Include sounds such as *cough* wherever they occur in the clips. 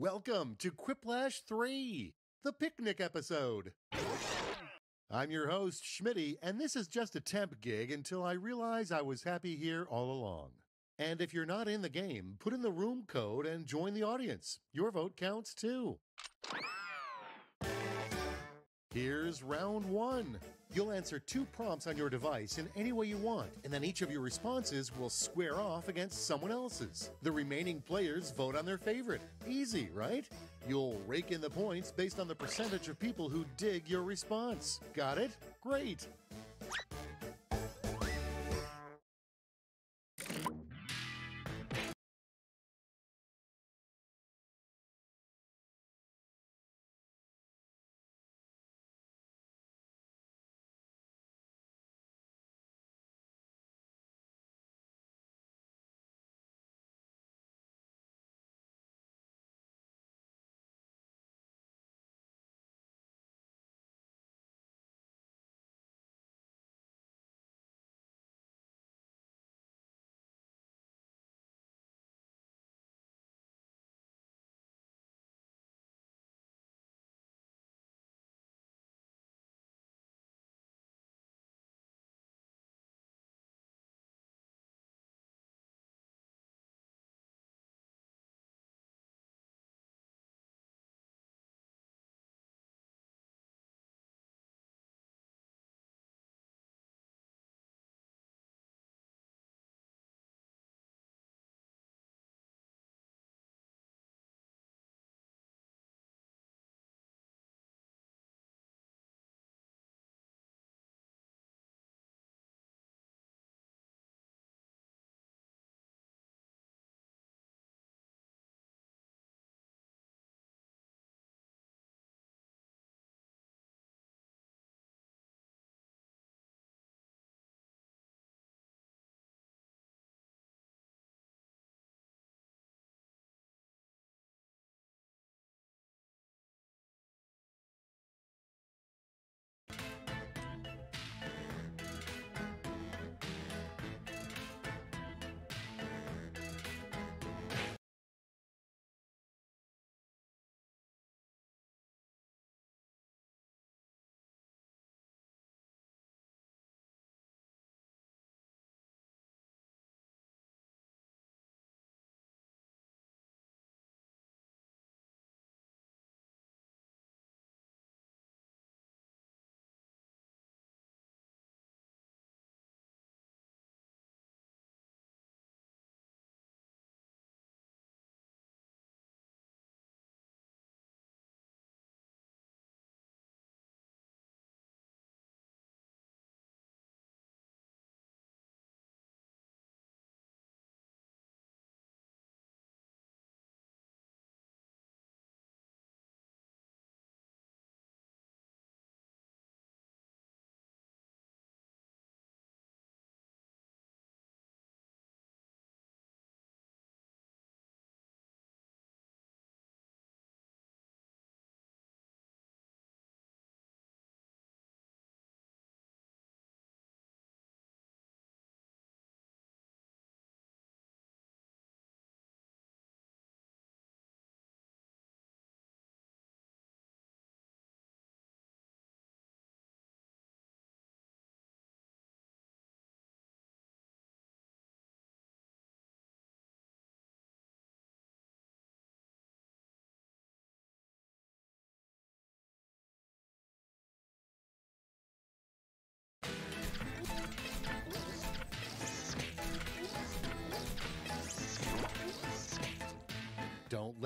Welcome to Quiplash 3, the picnic episode. I'm your host, Schmitty, and this is just a temp gig until I realize I was happy here all along. And if you're not in the game, put in the room code and join the audience. Your vote counts too. Here's round one. You'll answer two prompts on your device in any way you want, and then each of your responses will square off against someone else's. The remaining players vote on their favorite. Easy, right? You'll rake in the points based on the percentage of people who dig your response. Got it? Great!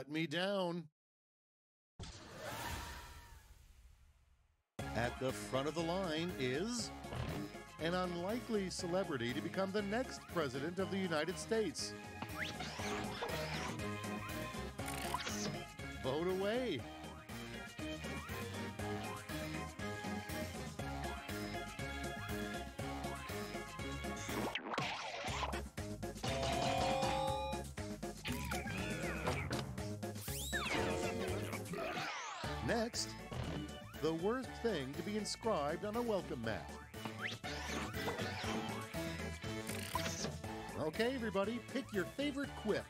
Let me down. At the front of the line is an unlikely celebrity to become the next president of the United States. Vote away. Next, the worst thing to be inscribed on a welcome mat. Okay, everybody, pick your favorite quip.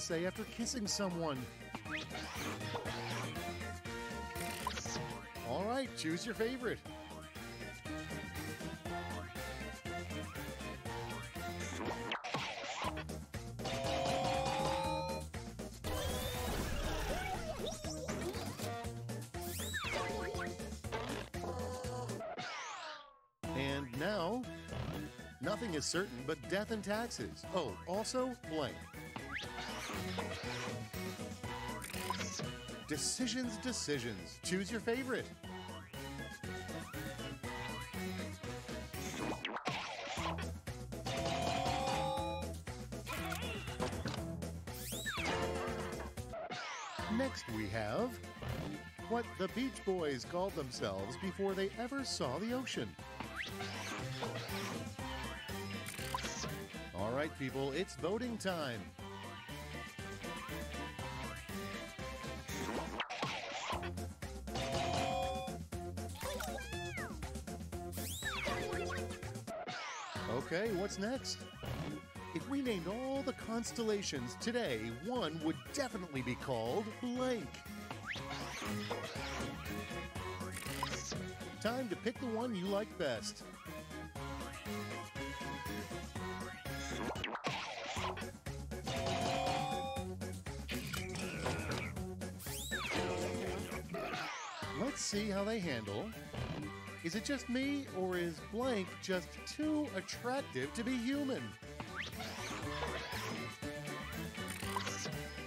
Say after kissing someone. All right, choose your favorite. And now, nothing is certain but death and taxes. Oh, also blank. Decisions, decisions. Choose your favorite. Next, we have what the Beach Boys called themselves before they ever saw the ocean. All right, people, it's voting time. Okay, what's next? If we named all the constellations today, one would definitely be called blank. Time to pick the one you like best. Let's see how they handle. Is it just me, or is blank just too attractive to be human?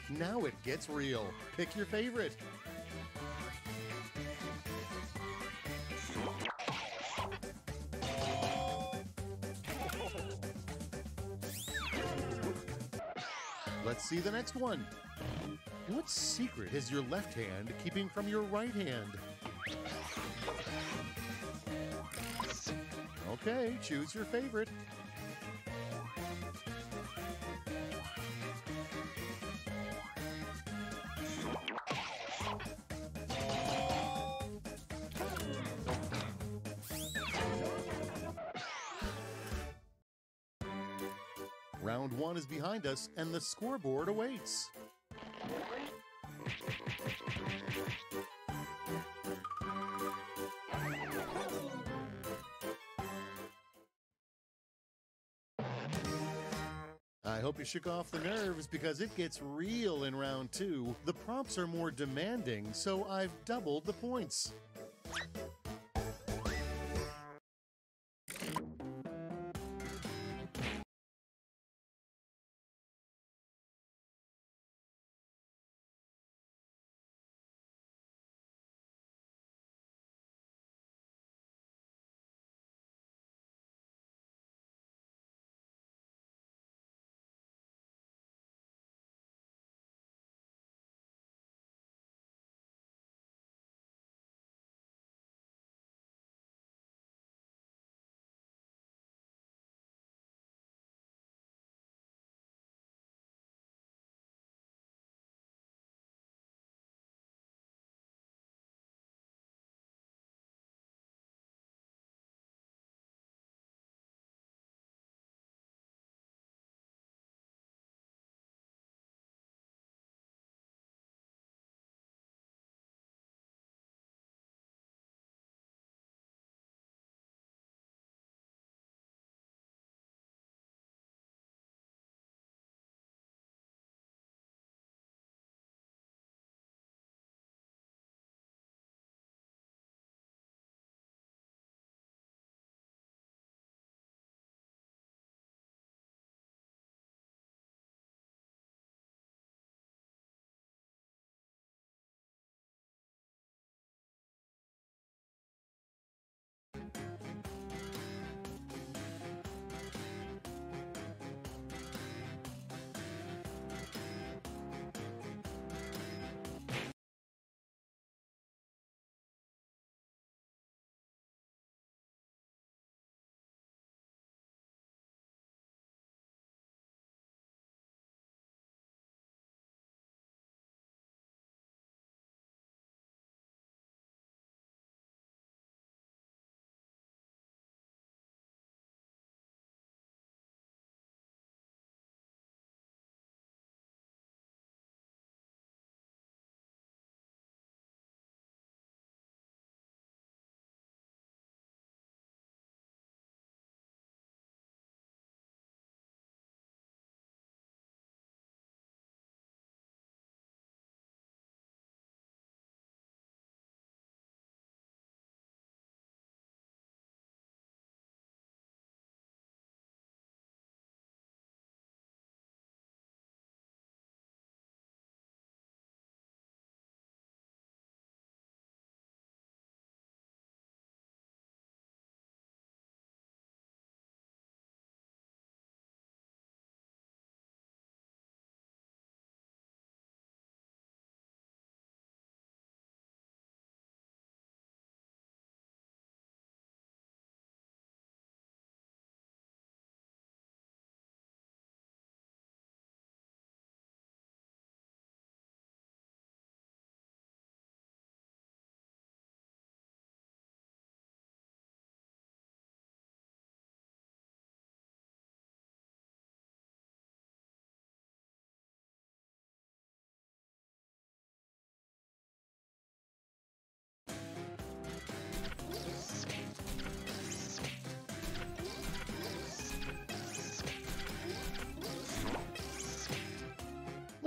Now it gets real. Pick your favorite. Let's see the next one. What secret is your left hand keeping from your right hand? Okay, choose your favorite. Round one is behind us, and the scoreboard awaits. I shook off the nerves because it gets real in round two. The prompts are more demanding, so I've doubled the points.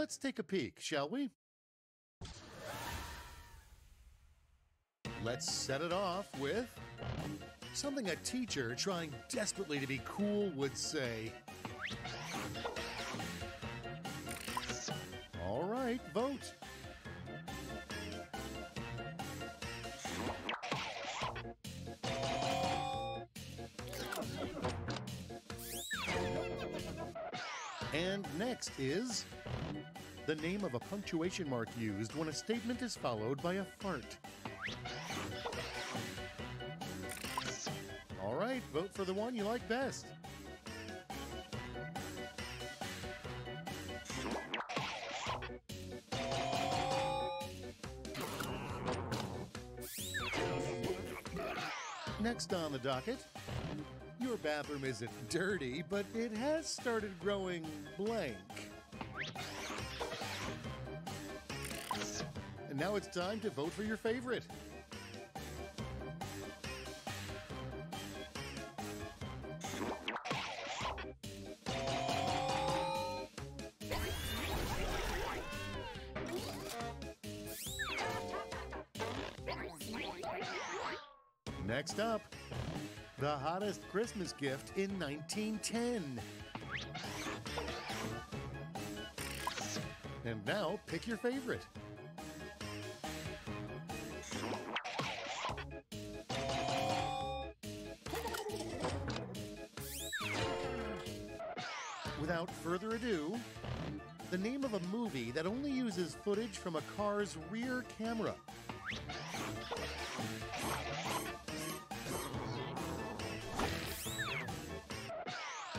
Let's take a peek, shall we? Let's set it off with something a teacher trying desperately to be cool would say. All right, vote. And next is the name of a punctuation mark used when a statement is followed by a fart. All right, vote for the one you like best. Next on the docket, your bathroom isn't dirty, but it has started growing blank. And now it's time to vote for your favorite. Next up, the hottest Christmas gift in 1910. And now pick your favorite. Without further ado, the name of a movie that only uses footage from a car's rear camera.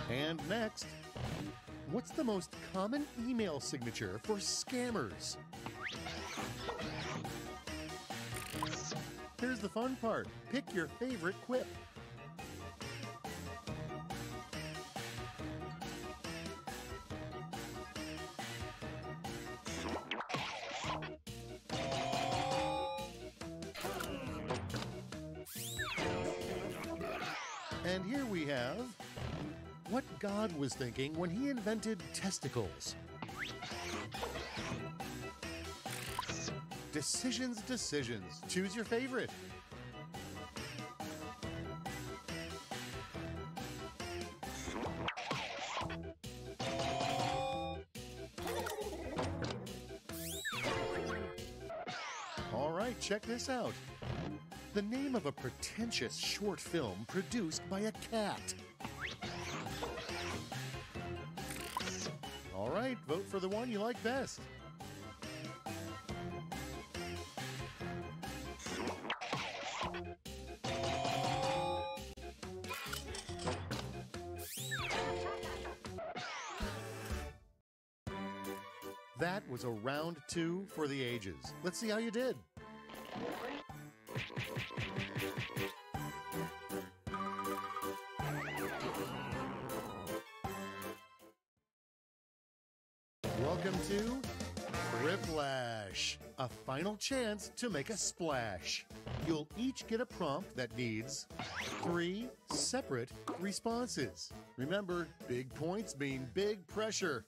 And next, what's the most common email signature for scammers? Here's the fun part pick your favorite quip. And here we have what God was thinking when he invented testicles. Decisions, decisions. Choose your favorite. All right, check this out. The name of a pretentious short film produced by a cat. All right, vote for the one you like best. That was a round two for the ages. Let's see how you did. Final chance to make a splash. You'll each get a prompt that needs three separate responses. Remember, big points mean big pressure.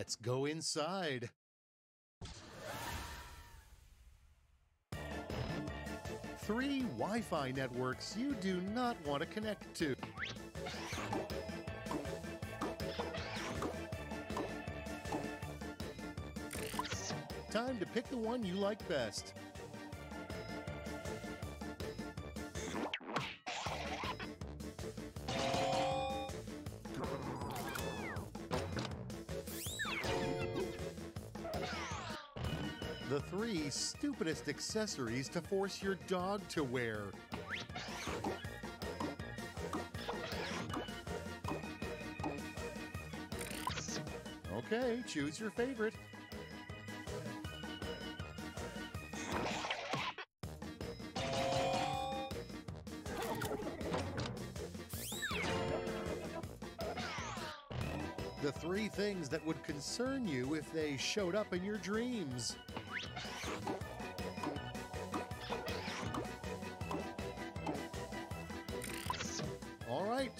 Let's go inside. Three Wi Fi networks you do not want to connect to. Time to pick the one you like best. Three stupidest accessories to force your dog to wear. Okay, choose your favorite. The three things that would concern you if they showed up in your dreams.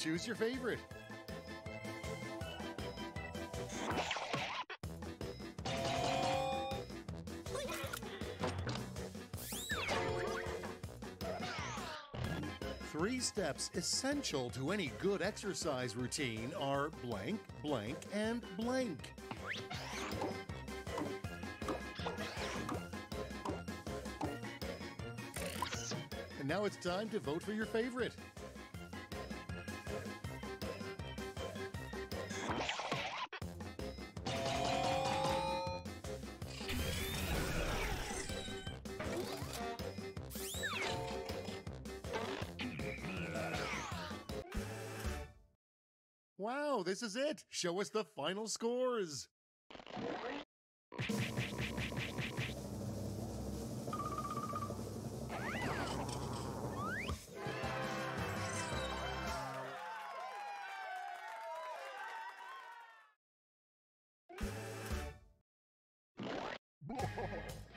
Choose your favorite. Three steps essential to any good exercise routine are blank, blank, and blank. And now it's time to vote for your favorite. This is it. Show us the final scores. *laughs*